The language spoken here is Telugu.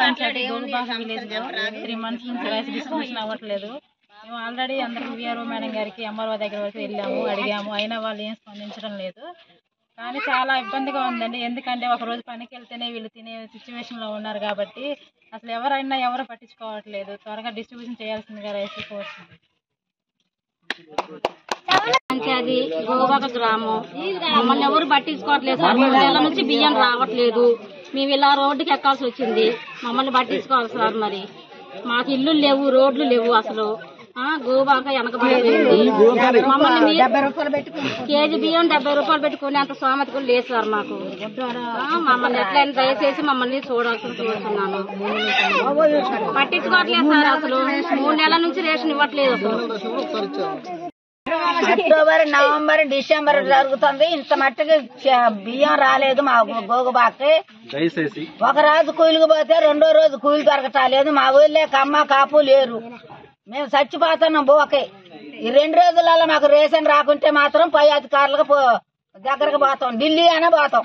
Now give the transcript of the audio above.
పంచాయతీ గోగుబాక విలేజ్లో త్రీ మంత్స్ నుంచి రైస్ డిస్ట్రిబ్యూషన్ అవ్వట్లేదు. మేము ఆల్రెడీ అందరం విఆర్ఓ మేడం గారికి ఎంఆర్ఓ దగ్గర వరకు వెళ్ళాము అడిగాము. అయినా వాళ్ళు ఏం స్పందించడం లేదు. కానీ చాలా ఇబ్బందిగా ఉందండి. ఎందుకంటే ఒక రోజు పనికి వెళ్తేనే వీళ్ళు తినే సిచ్యువేషన్లో ఉన్నారు కాబట్టి అసలు ఎవరైనా ఎవరు పట్టించుకోవట్లేదు. త్వరగా డిస్ట్రిబ్యూషన్ చేయాల్సిందిగా రైస్ కోరుతుంది పంచాయతీ గోవాక గ్రామం. మమ్మల్ని ఎవరు పట్టించుకోవట్లేదు. సార్ నుంచి బియ్యం రావట్లేదు. మేము ఇలా రోడ్డుకి ఎక్కాల్సి వచ్చింది. మమ్మల్ని పట్టించుకోవాలి సార్ మరి. మాకు ఇల్లు లేవు రోడ్లు లేవు అసలు. ఆ గోవాక వెనకబడిపోయింది మమ్మల్ని కేజీ బియ్యం డెబ్బై రూపాయలు పెట్టుకునే అంత సోమతి కూడా లేదు సార్ మాకు. మమ్మల్ని ఎట్లయినా దయచేసి మమ్మల్ని చూడాల్సి చూస్తున్నాను పట్టించుకోవట్లేదు సార్ అసలు. మూడు నెలల నుంచి రేషన్ ఇవ్వట్లేదు అసలు. అక్టోబర్ నవంబర్ డిసెంబర్ జరుగుతుంది. ఇంత మట్టుకు బియ్యం రాలేదు మా గోగుబాకి. దయచేసి. ఒక రోజు కూలికి పోతే రెండో రోజు కూలి దొరకటాలేదు. మా ఊళ్ళో కమ్మ కాపు లేరు. మేము చచ్చిపోతున్నాం బోకే ఈ రెండు రోజులలో మాకు రేషన్ రాకుంటే మాత్రం పై అధికారులకు పో దగ్గరకు పోతాం. ఢిల్లీ అనే పోతాం.